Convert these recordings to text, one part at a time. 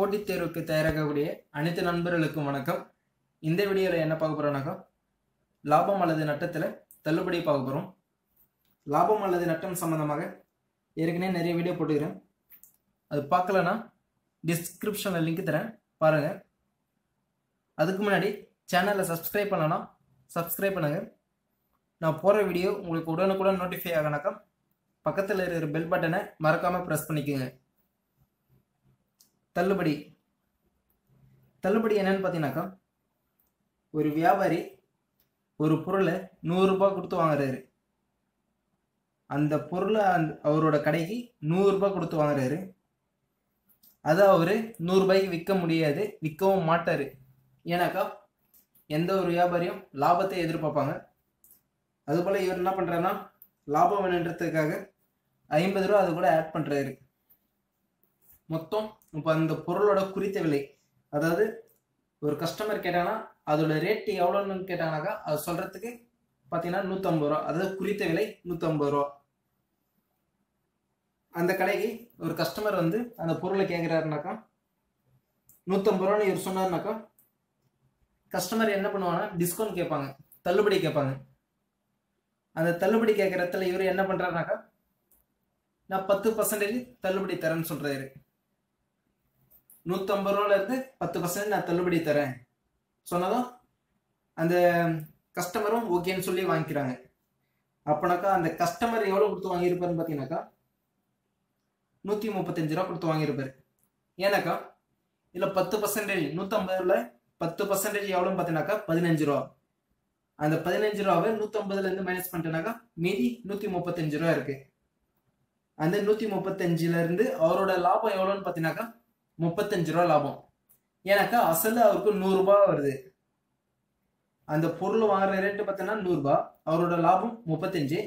போட்டித் தேர்வுக்கு தயாராகக்கூடிய அனைத்து நண்பர்களுக்கும் வணக்கம். இந்த வீடியோவில் என்ன பார்க்க போகிறோம்னாக்கா லாபம் அல்லது நட்டத்தில் தள்ளுபடி பார்க்க போகிறோம் லாபம் அல்லது நட்டம் சம்மந்தமாக ஏற்கனவே நிறைய வீடியோ போட்டுக்கிறேன். அது பார்க்கலன்னா டிஸ்கிரிப்ஷனில் லிங்க் தரேன். பாருங்கள் அதுக்கு முன்னாடி சேனலை சப்ஸ்கிரைப் பண்ணலாம் சப்ஸ்கிரைப் பண்ணுங்கள் நான் போகிற வீடியோ உங்களுக்கு உடனுக்குடன் நோட்டிஃபை ஆகினாக்கா பக்கத்தில் இருக்கிற பெல் பட்டனை மறக்காமல் ப்ரெஸ் பண்ணிக்கோங்க. தள்ளுபடி. தள்ளுபடி என்னன்னு பார்த்தீங்கன்னாக்கா ஒரு வியாபாரி ஒரு பொருளை நூறுரூபா கொடுத்து வாங்குறாரு. அந்த பொருளை அந் அவரோட கடைக்கு நூறுரூபா கொடுத்து வாங்குறாரு. அதை அவர் நூறுரூபாய்க்கு விற்க முடியாது விற்கவும் மாட்டார். ஏன்னாக்கா எந்த ஒரு வியாபாரியும் லாபத்தை எதிர்பார்ப்பாங்க. அதுபோல் இவர் என்ன பண்ணுறாருன்னா லாபம் வேணுன்றதுக்காக ஐம்பது ரூபா அது கூட ஆட் பண்ணுறாரு மொத்தம் இப்போ அந்த பொருளோட குறித்த விலை. அதாவது ஒரு கஸ்டமர் கேட்டாங்கன்னா அதோட ரேட்டு எவ்வளோன்னு கேட்டாங்கனாக்கா அது சொல்கிறதுக்கு பார்த்தீங்கன்னா நூற்றம்பது ரூபா. அதாவது குறித்த விலை நூற்றம்பது ரூபா. அந்த கடைக்கு ஒரு கஸ்டமர் வந்து அந்த பொருளை கேட்குறாருனாக்கா நூற்றம்பது ரூபான்னு இவர் சொன்னார்னாக்கா கஸ்டமர் என்ன பண்ணுவாங்கன்னா டிஸ்கவுண்ட் கேட்பாங்க. தள்ளுபடி கேட்பாங்க. அந்த தள்ளுபடி கேட்குறதுல இவர் என்ன பண்ணுறாருனாக்கா நான் பத்து பர்சன்டேஜ் தள்ளுபடி தரேன்னு சொல்கிறாரு நூற்றம்பது ரூபால இருந்து பத்து பர்சன்ட் நான் தள்ளுபடி தரேன். சொன்னதும் அந்த கஸ்டமரும் ஓகேன்னு சொல்லி வாங்கிக்கிறாங்க. அப்போனாக்கா அந்த கஸ்டமர் எவ்வளோ கொடுத்து வாங்கியிருப்பாருன்னு பார்த்தீங்கன்னாக்கா நூற்றி முப்பத்தஞ்சு ரூபா கொடுத்து வாங்கியிருப்பாரு. ஏன்னாக்கா இதில் பத்து பர்சன்டேஜ் நூற்றம்பதுல பத்து பர்சன்டேஜ் எவ்வளோன்னு பார்த்தீங்கன்னாக்கா பதினஞ்சு ரூபா. அந்த பதினஞ்சு ரூபாவை நூற்றம்பதுலேருந்து மைனஸ் பண்ணிட்டேனாக்கா மீதி நூற்றி முப்பத்தஞ்சு ரூபா இருக்குது அந்த நூற்றி முப்பத்தஞ்சுலேருந்து அவரோட லாபம் எவ்வளோன்னு பார்த்தீங்கன்னாக்கா முப்பத்தஞ்சு ரூபா லாபம். ஏன்னாக்கா அசல் அவருக்கு நூறுரூபா வருது. அந்த பொருள் வாங்குற ரேட்டு பார்த்தீங்கன்னா நூறுரூபா அவரோட லாபம் முப்பத்தஞ்சு.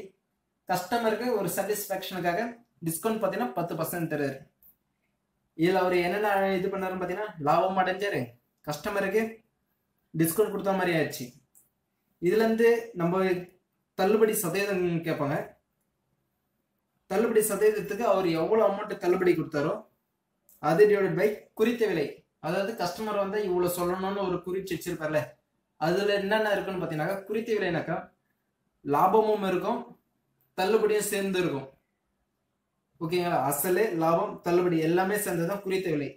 கஸ்டமருக்கு ஒரு சாட்டிஸ்ஃபேக்ஷனுக்காக டிஸ்கவுண்ட் பார்த்தீங்கன்னா பத்து பர்சன்ட் தருவார். இதில் அவர் என்னென்ன இது பண்ணாருன்னு பார்த்தீங்கன்னா லாபம் அடைஞ்சாரு. கஸ்டமருக்கு டிஸ்கவுண்ட் கொடுத்த மாதிரி ஆயிடுச்சு. இதுலேருந்து நம்ம தள்ளுபடி சதவீதம் கேட்பாங்க. தள்ளுபடி சதவீதத்துக்கு அவர் எவ்வளோ அமௌண்ட் தள்ளுபடி கொடுத்தாரோ அது டிவைட் பை குறித்த விலை. அதாவது கஸ்டமர் வந்து இவ்வளோ சொல்லணும்னு ஒரு குறிச்சு வச்சிருப்பார்ல அதில் என்னென்ன இருக்குன்னு பார்த்தீங்கன்னாக்கா குறித்த விலைனாக்கா லாபமும் இருக்கும் தள்ளுபடியும் சேர்ந்து இருக்கும். ஓகேங்களா அசலு லாபம் தள்ளுபடி எல்லாமே சேர்ந்ததான் குறித்த விலை.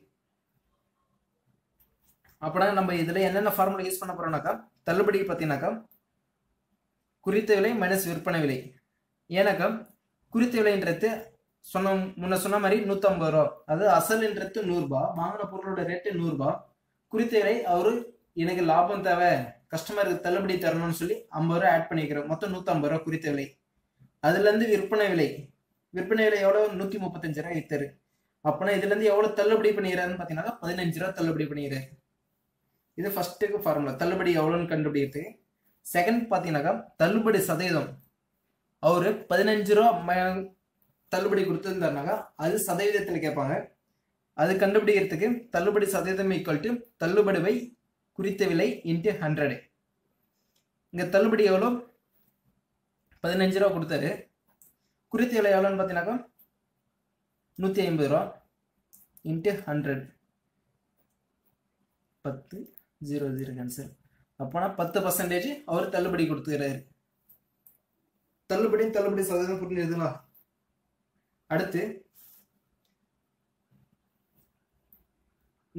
அப்படின்னா நம்ம இதில் என்னென்ன ஃபார்முலா யூஸ் பண்ண போறோம்னாக்கா தள்ளுபடி பார்த்தீங்கன்னாக்கா குறித்த விலை மைனஸ் விற்பனை விலை. ஏன்னாக்கா குறித்த விலைன்றது சொன்ன முன்ன சொன்ன மாதிரி நூற்றம்பது ரூபா. அது அசலுன்றது நூறுரூபா வாங்கின பொருளோட ரேட்டு நூறுரூபா குறித்த விலை அவரு எனக்கு லாபம் தேவை கஸ்டமருக்கு தள்ளுபடி தரணும்னு சொல்லி ஐம்பது ரூபா ஆட் பண்ணிக்கிறோம் மொத்தம் நூற்றம்பது ரூபா குறித்த விலை. அதுலேருந்து விற்பனை விலை. விற்பனை விலை எவ்வளோ நூற்றி முப்பத்தஞ்சு ரூபா வித்தாரு. அப்போனா இதுலேருந்து எவ்வளோ தள்ளுபடி பண்ணிக்கிறாருன்னு பார்த்தீங்கன்னா பதினஞ்சு ரூபா தள்ளுபடி பண்ணிக்கிறாரு. இது ஃபர்ஸ்ட்டுக்கு ஃபார்முலா தள்ளுபடி எவ்வளோன்னு கண்டுபிடிக்கிறது. செகண்ட் பார்த்தீங்கன்னாக்கா தள்ளுபடி சதவீதம். அவர் பதினஞ்சு ரூபா தள்ளுபடி கொடுத்துருந்தாருனாக்கா அது சதவீதத்தில் கேட்பாங்க. அது கண்டுபிடிக்கிறதுக்கு தள்ளுபடி சதவீதம் ஈக்குவல் டு தள்ளுபடி வை குறித்த விலை இன்ட்டு ஹண்ட்ரடு இங்கே தள்ளுபடி எவ்வளோ? பதினஞ்சு ரூபா கொடுத்தாரு. குறித்த விலை எவ்வளோன்னு பார்த்தீங்கன்னாக்கா நூற்றி ஐம்பது ரூபா இன்ட்டு ஹண்ட்ரட் பத்து ஜீரோ ஜீரோ கேன்சல் அப்போனா பத்து பர்சன்டேஜ் அவர் தள்ளுபடி கொடுத்துக்கிறாரு. தள்ளுபடி தள்ளுபடி சதவீதம் புரிஞ்சுதுங்களா? அடுத்து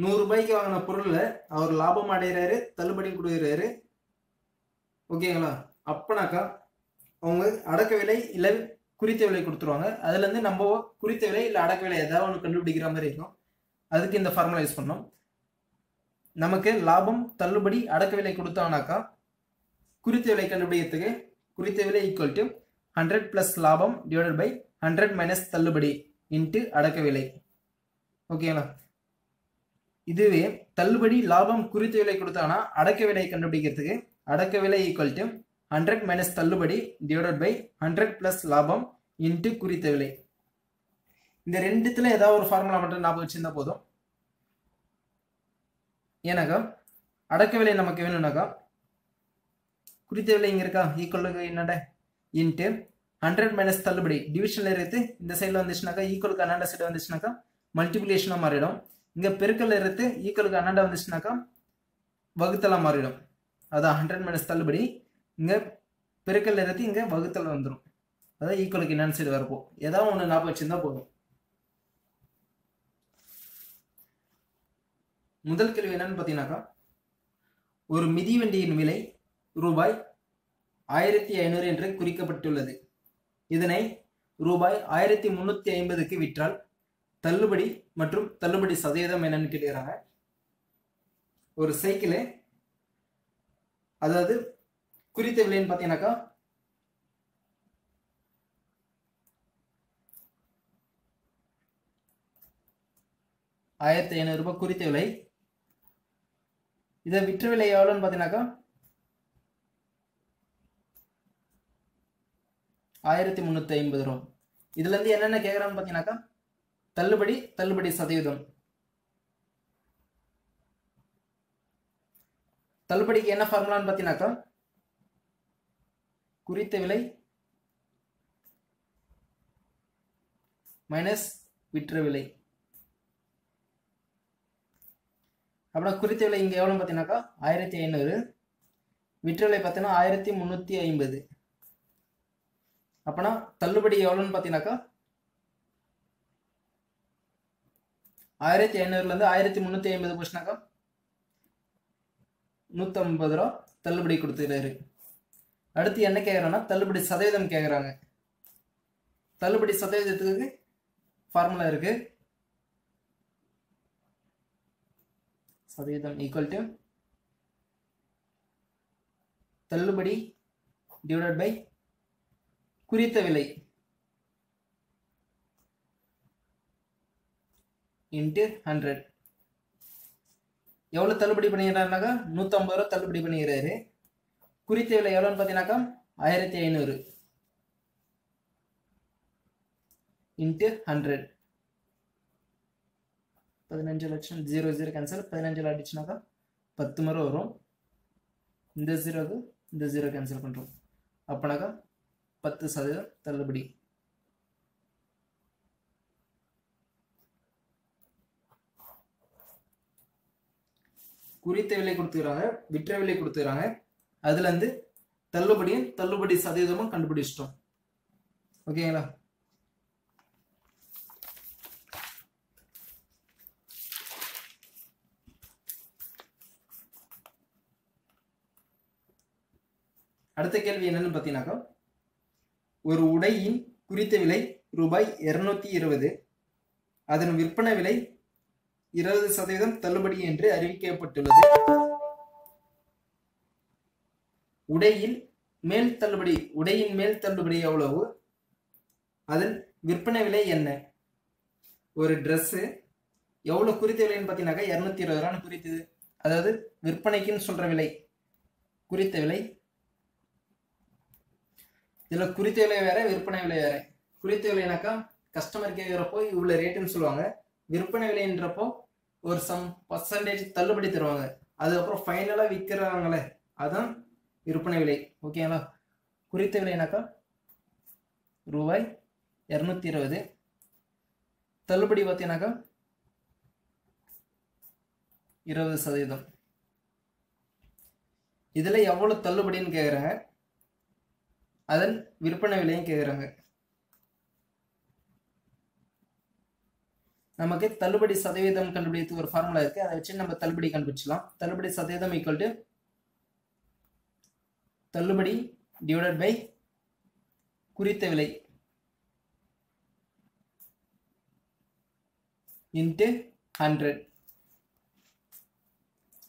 நூறு ரூபாய்க்கு வாங்கின பொருள்ல அவர் லாபம் அடைகிறாரு தள்ளுபடி கொடுக்குறாரு. ஓகேங்களா அப்பனாக்கா அவங்க அடக்க விலை இல்லை குறித்த விலை கொடுத்துருவாங்க. அதுலேருந்து நம்ம குறித்த விலை இல்லை அடக்க விலை ஏதாவது ஒன்று கண்டுபிடிக்கிற மாதிரி இருக்கும். அதுக்கு இந்த ஃபார்முலா யூஸ் பண்ணோம் நமக்கு லாபம் தள்ளுபடி அடக்க விலை கொடுத்தானாக்கா குறித்த விலை கண்டுபிடிக்கிறதுக்கு குறித்த விலை ஈக்குவல் டு ஹண்ட்ரட் பிளஸ் லாபம் டிவைடட் பை ஹண்ட்ரட் மைனஸ் தள்ளுபடி இன்ட்டு அடக்க விலை ஓகேங்களா இதுவே தள்ளுபடி லாபம் குறித்த விலை கொடுத்தாங்கன்னா அடக்க விலை கண்டுபிடிக்கிறதுக்கு அடக்க விலை ஈக்குவல் டு ஹண்ட்ரட் மைனஸ் தள்ளுபடி டிவைடட் பை ஹண்ட்ரட் பிளஸ் லாபம் இன்ட்டு குறித்த விலை. இந்த ரெண்டுத்துல ஏதாவது ஒரு ஃபார்முலா மட்டும் ஞாபகம் வச்சிருந்தா போதும். ஏன்னாக்கா அடக்க விலை நமக்கு வேணும்னாக்கா குறித்த விலை இங்கே இருக்கா? ஈக்குவலுக்கு என்னடா? இன்ட்டு ஹண்ட்ரட் மைனஸ் தள்ளுபடி. டிவிஷனில் இருந்து இந்த சைடில் வந்துச்சுனாக்கா ஈக்குவலுக்கு அண்ணாண்ட சைடு வந்துச்சுனாக்கா மல்டிப்ளிகேஷனாக மாறிடும். இங்க பெருக்கல் எடுத்து ஈக்குவலுக்கு அண்ணாண்டா வந்துச்சுனாக்கா வகுத்தலாக மாறிடும். அதான் ஹண்ட்ரட் மைனஸ் தள்ளுபடி. இங்க பெருக்கல் எடுத்து இங்க வகுத்தல் வந்துடும் அதான் ஈக்குவலுக்கு என்னன்னு சைடு வரப்போ. ஏதாவது ஒன்று ஞாபகம் வச்சிருந்தா போதும். முதல் கேள்வி என்னன்னு பார்த்தீங்கன்னாக்கா ஒரு மிதிவண்டியின் விலை ரூபாய் ஆயிரத்தி ஐநூறு என்று குறிக்கப்பட்டுள்ளது. இதனை ரூபாய் ஆயிரத்தி முன்னூத்தி ஐம்பதுக்கு விற்றால் தள்ளுபடி மற்றும் தள்ளுபடி சதவீதம் என்னன்னு கேட்டுக்கிறாங்க. ஒரு சைக்கிளு அதாவது குறித்த விலைன்னு பார்த்தீங்கன்னாக்கா ஆயிரத்தி ஐநூறு ரூபாய் குறித்த விலை. இதை விற்ற விலை எவ்வளோன்னு பார்த்தீங்கன்னாக்கா ஆயிரத்தி முந்நூற்றி ஐம்பது ரூபா. இதுலேருந்து என்னென்ன கேட்குறான்னு பார்த்தீங்கன்னாக்கா தள்ளுபடி தள்ளுபடி சதவீதம். தள்ளுபடிக்கு என்ன ஃபார்முலான்னு பார்த்தீங்கன்னாக்கா குறித்த விலை மைனஸ் விற்ற விலை. அப்புறம் குறித்த விலை இங்கே எவ்வளோன்னு பார்த்தீங்கன்னாக்கா ஆயிரத்தி ஐநூறு. விற்ற விலை பார்த்தீங்கன்னா ஆயிரத்தி முந்நூற்றி ஐம்பது. அப்போனா தள்ளுபடி எவ்வளோன்னு பார்த்தீங்கன்னாக்கா ஆயிரத்தி ஐநூறுலேருந்து ஆயிரத்தி முந்நூற்றி ஐம்பது போச்சுனாக்கா? நூற்றம்பது ரூபா தள்ளுபடி கொடுத்துக்கிறாரு அடுத்து என்ன கேட்குறாங்கன்னா தள்ளுபடி சதவீதம் கேட்குறாங்க தள்ளுபடி சதவீதத்துக்கு ஃபார்முலா இருக்கு. சதவீதம் ஈக்குவல் டு தள்ளுபடி டிவைடட் பை குறித்த விலை இன்ட்டு ஹண்ட்ரட் எவ்வளோ தள்ளுபடி பண்ணிடுறாருனாக்கா நூற்றம்பது ரூபா தள்ளுபடி பண்ணிக்கிறாரு. குறித்த விலை எவ்வளோன்னு பார்த்தீங்கன்னாக்கா? ஆயிரத்தி ஐநூறு. இன்ட்டு ஹண்ட்ரட் பதினஞ்சு லட்சம் ஜீரோ ஜீரோ கேன்சல் பதினஞ்சு அடிச்சுனாக்கா பத்து முறை வரும். இந்த ஜீரோக்கு இந்த ஜீரோ கேன்சல் பண்ணுறோம் அப்போனாக்கா பத்து சதவீதம் தள்ளுபடி. குறித்த விலை கொடுத்துக்கிறாங்க விற்ற விலை கொடுத்துக்கிறாங்க. அதுல இருந்து தள்ளுபடியும் தள்ளுபடி சதவீதமும் கண்டுபிடிச்சிட்டோம். ஓகேங்களா? அடுத்த கேள்வி என்னன்னு பார்த்தீங்கன்னாக்கா ஒரு உடையின் குறித்த விலை ரூபாய் இருநூத்தி இருபது. அதன் விற்பனை விலை இருபது சதவீதம் தள்ளுபடி என்று அறிவிக்கப்பட்டுள்ளது. உடையில் மேல் தள்ளுபடி உடையின் மேல் தள்ளுபடி எவ்வளவு? அதன் விற்பனை விலை என்ன? ஒரு ட்ரெஸ்ஸு எவ்வளோ குறித்த விலைன்னு பார்த்தீங்கன்னாக்கா இரநூத்தி இருபது ரூபான்னு குறித்தது. அதாவது விற்பனைக்குன்னு சொல்கிற விலை குறித்த விலை இதில் குறித்த விலை வேற விற்பனை விலை வேற. குறித்த விலைனாக்கா கஸ்டமர் கேட்குறப்போ இவ்வளோ ரேட்டுன்னு சொல்லுவாங்க. விற்பனை விலைன்றப்போ ஒரு சம் பர்சன்டேஜ் தள்ளுபடி தருவாங்க. அதுக்கப்புறம் ஃபைனலாக விற்கிறாங்களே அதுதான் விற்பனை விலை. ஓகேங்களா குறித்த விலைனாக்கா ரூபாய் இரநூத்தி இருபது. தள்ளுபடி பார்த்தீங்கன்னாக்கா இருபது சதவீதம். இதில் எவ்வளோ தள்ளுபடின்னு கேட்குறாங்க அதன் விற்பனை விலையும் கேட்குறாங்க நமக்கு தள்ளுபடி சதவீதம் கண்டுபிடித்து ஒரு ஃபார்முலா இருக்கு. அதை வச்சு நம்ம தள்ளுபடி கண்டுபிடிச்சலாம் தள்ளுபடி சதவீதம் ஈக்குவல் டு தள்ளுபடி டிவைடட் பை குறித்த விலை இன்ட்டு ஹண்ட்ரட்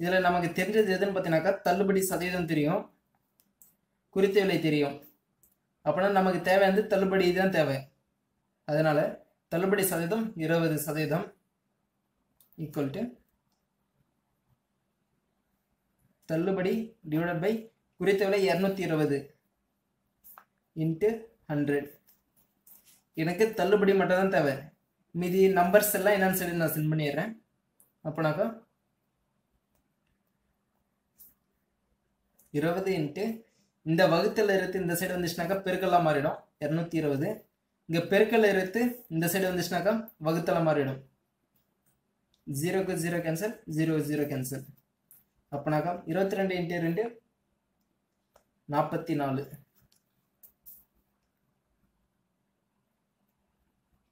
இதில் நமக்கு தெரிஞ்சது எதுன்னு பார்த்தீங்கன்னாக்கா தள்ளுபடி சதவீதம் தெரியும் குறித்த விலை தெரியும். அப்படின்னா நமக்கு தேவை வந்து தள்ளுபடி தான் தேவை. அதனால தள்ளுபடி சதவீதம் இருபது சதவீதம் ஈக்குவல் டு தள்ளுபடி டிவைடட் பை குறித்த விலை இரநூத்தி இருபது இன்ட்டு ஹண்ட்ரட் எனக்கு தள்ளுபடி மட்டும் தான் தேவை. மீதி நம்பர்ஸ் எல்லாம் என்னன்னு சொல்லி நான் சென்ட் பண்ணிடுறேன். அப்போனாக்கா இருபது இன்ட்டு இந்த வகுத்தல் இருந்து இந்த சைடு வந்துச்சுனாக்கா பெருக்கெல்லாம் மாறிடும். இரநூத்தி இருபது. இங்கே பெருக்கல் இருத்து இந்த சைடு வந்துச்சுனாக்கா வகுத்தலை மாறிடும். ஜீரோக்கு zero cancel zero zero cancel அப்போனாக்கா இருபத்தி ரெண்டு இன்ட்டு ரெண்டு நாற்பத்தி நாலு.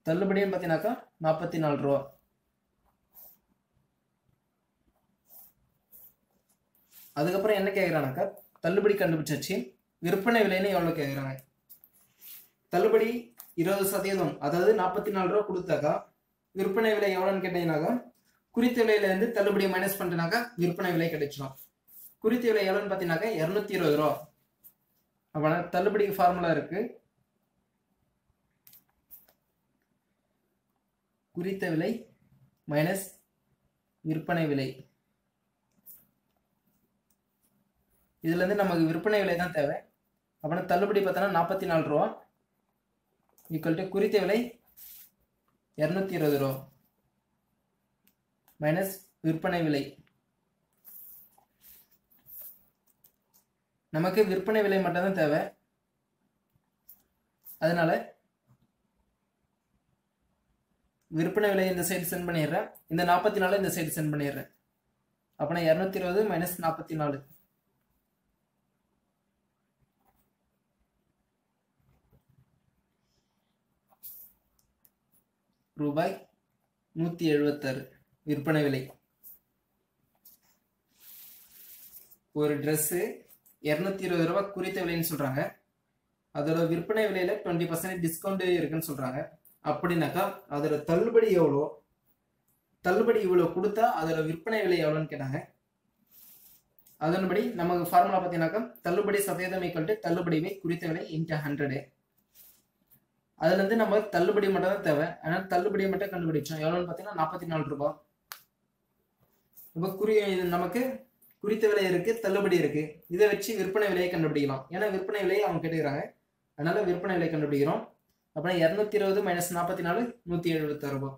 தள்ளுபடியும் பார்த்தீங்கன்னாக்கா நாற்பத்தி நாலு ரூபா. அதுக்கப்புறம் என்ன கேட்குறானாக்கா தள்ளுபடி கண்டுபிடிச்சாச்சு. விற்பனை விலைன்னு எவ்வளோ கேட்குறாங்க தள்ளுபடி இருபது சதவீதம் அதாவது நாற்பத்தி நாலு ரூபா கொடுத்தாக்கா விற்பனை விலை எவ்வளோன்னு கேட்டீங்கன்னாக்கா குறித்த விலையிலேருந்து தள்ளுபடி மைனஸ் பண்ணிட்டேனாக்கா விற்பனை விலை கிடைச்சிடும் குறித்த விலை எவ்வளோன்னு பார்த்தீங்கன்னாக்கா இரநூத்தி இருபது ரூபா. அப்போனா தள்ளுபடி ஃபார்முலா இருக்கு. குறித்த விலை மைனஸ் விற்பனை விலை. இதுல இருந்து நமக்கு விற்பனை விலை தான் தேவை. அப்படின்னா தள்ளுபடி பார்த்தோன்னா நாற்பத்தி நாலு ரூபா. ஈக்குவல் டு குறித்த விலை இரநூத்தி இருபது ரூபா. மைனஸ் விற்பனை விலை. நமக்கு விற்பனை விலை மட்டும்தான் தேவை. அதனால விற்பனை விலை இந்த சைடு சென்ட் பண்ணிடுறேன். இந்த நாற்பத்தி நாலு இந்த சைடு சென்ட் பண்ணிடுறேன். அப்போ இரநூத்தி இருபது மைனஸ் நாற்பத்தி நாலு ரூபாய் நூற்றி எழுபத்தாறு விற்பனை விலை. ஒரு ட்ரெஸ்ஸு இரநூத்தி இருபது ரூபா குறித்த விலைன்னு சொல்கிறாங்க அதோட விற்பனை விலையில் டுவெண்ட்டி பர்சன்டேஜ் டிஸ்கவுண்ட் இருக்குன்னு சொல்கிறாங்க அப்படின்னாக்கா அதோட தள்ளுபடி எவ்வளோ? தள்ளுபடி இவ்வளோ கொடுத்தா அதோட விற்பனை விலை எவ்வளோன்னு கேட்டாங்க. அதன்படி நமக்கு ஃபார்முலா பார்த்தீங்கன்னாக்கா தள்ளுபடி சதவீதம் ஈக்குவல் டு தள்ளுபடி விலை குறித்த விலை இன்ட்டு ஹண்ட்ரடு அதுலேருந்து நம்ம தள்ளுபடி மட்டும் தான் தேவை. ஆனால் தள்ளுபடி மட்டும் கண்டுபிடிச்சோம். எவ்வளோன்னு பார்த்தீங்கன்னா நாற்பத்தி நாலு ரூபாய். இப்போ குறி நமக்கு குறித்த விலை இருக்கு தள்ளுபடி இருக்கு. இதை வச்சு விற்பனை விலையை கண்டுபிடிக்கலாம். ஏன்னா விற்பனை விலையை அவங்க கேட்டுக்கிறாங்க. அதனால விற்பனை விலை கண்டுபிடிக்கிறோம். அப்புறம் இரநூத்தி இருபது மைனஸ் நாற்பத்தி நாலு நூற்றி எழுபத்தாறு ரூபாய்.